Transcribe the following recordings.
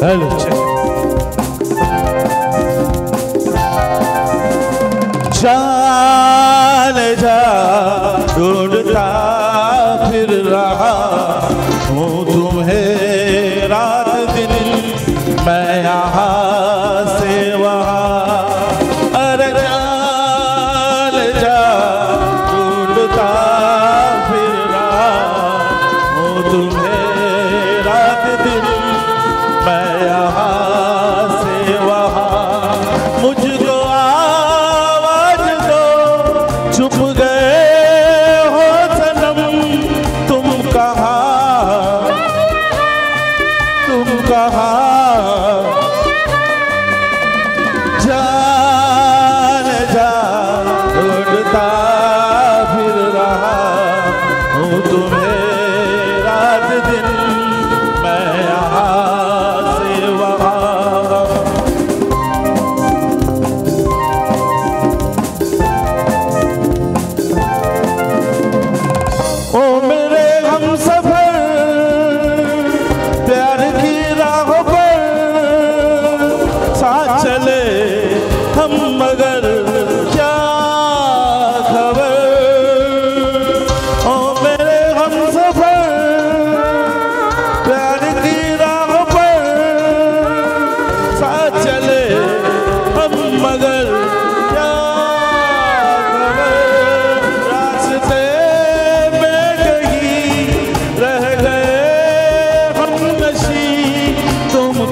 Hello, जान जा ढूंढता फिर रहा हूँ तुम्हें रात दिन। मैं यहाँ से वहाँ। अरे जान जा ढूंढता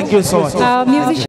Thank you so much. Uh,